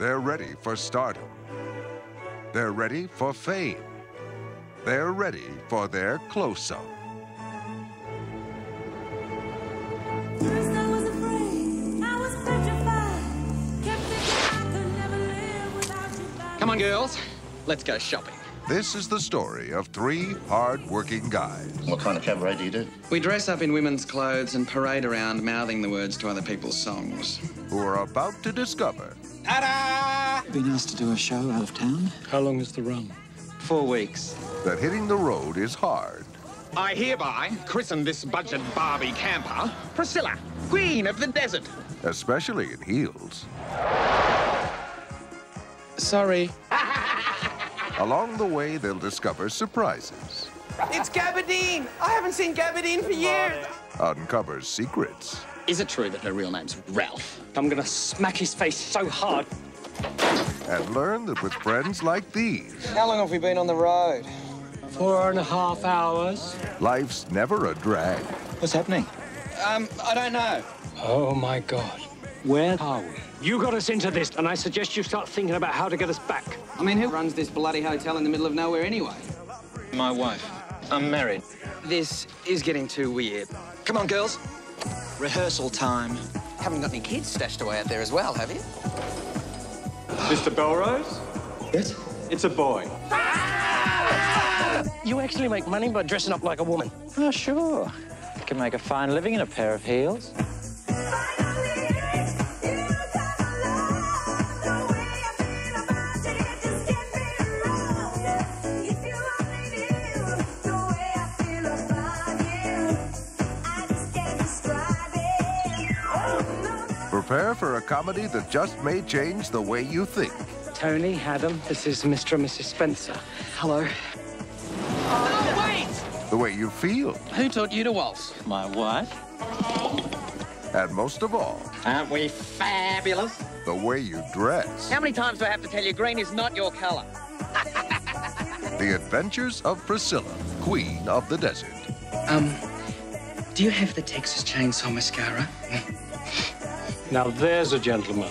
They're ready for stardom. They're ready for fame. They're ready for their close-up. First I was afraid, I was petrified. Kept thinking I could never live without you by Come on, girls. Let's go shopping. This is the story of three hard-working guys What kind of cabaret do you do? We dress up in women's clothes and parade around mouthing the words to other people's songs. who are about to discover Been asked to do a show out of town? How long is the run? Four weeks. that hitting the road is hard. I hereby christen this budget Barbie camper Priscilla, Queen of the Desert. especially in heels. Sorry. Along the way, they'll discover surprises, It's Gabardine! I haven't seen Gabardine for years! uncover secrets, Is it true that her real name's Ralph? I'm gonna smack his face so hard. And learn that with friends like these, How long have we been on the road? Four and a half hours. life's never a drag. What's happening? Um, I don't know. Oh my God. Where are we? You got us into this, and I suggest you start thinking about how to get us back. I mean, who runs this bloody hotel in the middle of nowhere anyway? My wife. I'm married. This is getting too weird. Come on, girls. Rehearsal time. Haven't got any kids stashed away out there as well, have you? Mr. Belrose? Yes? It's a boy. You actually make money by dressing up like a woman. Oh, sure. You can make a fine living in a pair of heels. Prepare for a comedy that just may change the way you think. Tony, Adam, this is Mr. and Mrs. Spencer. Hello. Wait! The way you feel. Who taught you to waltz? My wife? And most of all, Aren't we fabulous? the way you dress. How many times do I have to tell you green is not your color? The Adventures of Priscilla, Queen of the Desert. Um, do you have the Texas Chainsaw Mascara? Now there's a gentleman.